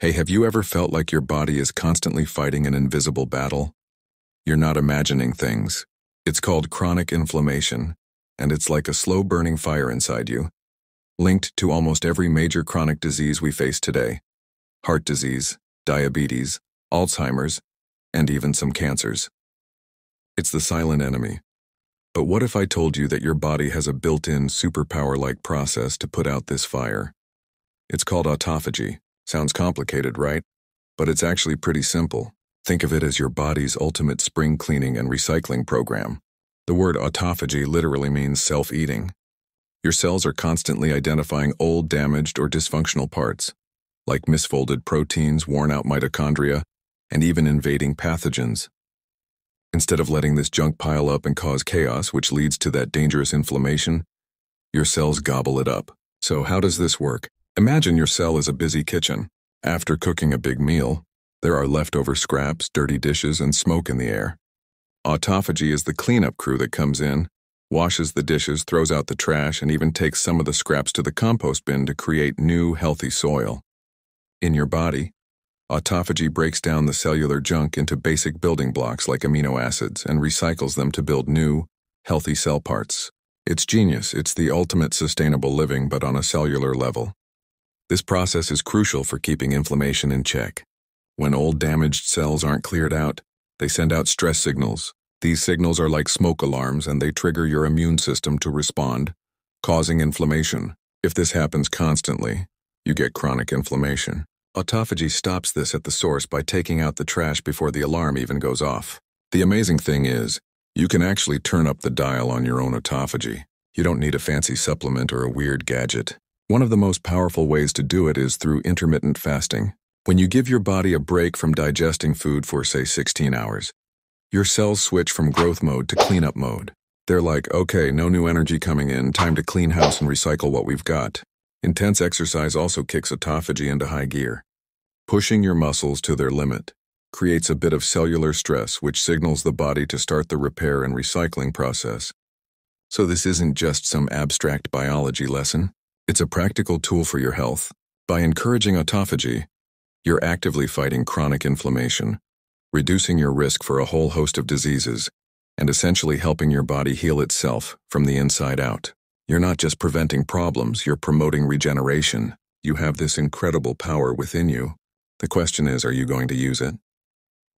Hey, have you ever felt like your body is constantly fighting an invisible battle? You're not imagining things. It's called chronic inflammation, and it's like a slow burning fire inside you, linked to almost every major chronic disease we face today heart disease, diabetes, Alzheimer's, and even some cancers. It's the silent enemy. But what if I told you that your body has a built in superpower like process to put out this fire? It's called autophagy. Sounds complicated, right? But it's actually pretty simple. Think of it as your body's ultimate spring cleaning and recycling program. The word autophagy literally means self eating. Your cells are constantly identifying old, damaged, or dysfunctional parts, like misfolded proteins, worn out mitochondria, and even invading pathogens. Instead of letting this junk pile up and cause chaos, which leads to that dangerous inflammation, your cells gobble it up. So, how does this work? Imagine your cell is a busy kitchen. After cooking a big meal, there are leftover scraps, dirty dishes, and smoke in the air. Autophagy is the cleanup crew that comes in, washes the dishes, throws out the trash, and even takes some of the scraps to the compost bin to create new, healthy soil. In your body, autophagy breaks down the cellular junk into basic building blocks like amino acids and recycles them to build new, healthy cell parts. It's genius. It's the ultimate sustainable living, but on a cellular level. This process is crucial for keeping inflammation in check. When old damaged cells aren't cleared out, they send out stress signals. These signals are like smoke alarms and they trigger your immune system to respond, causing inflammation. If this happens constantly, you get chronic inflammation. Autophagy stops this at the source by taking out the trash before the alarm even goes off. The amazing thing is, you can actually turn up the dial on your own autophagy. You don't need a fancy supplement or a weird gadget. One of the most powerful ways to do it is through intermittent fasting. When you give your body a break from digesting food for, say, 16 hours, your cells switch from growth mode to cleanup mode. They're like, okay, no new energy coming in, time to clean house and recycle what we've got. Intense exercise also kicks autophagy into high gear. Pushing your muscles to their limit creates a bit of cellular stress, which signals the body to start the repair and recycling process. So, this isn't just some abstract biology lesson. It's a practical tool for your health. By encouraging autophagy, you're actively fighting chronic inflammation, reducing your risk for a whole host of diseases, and essentially helping your body heal itself from the inside out. You're not just preventing problems, you're promoting regeneration. You have this incredible power within you. The question is, are you going to use it?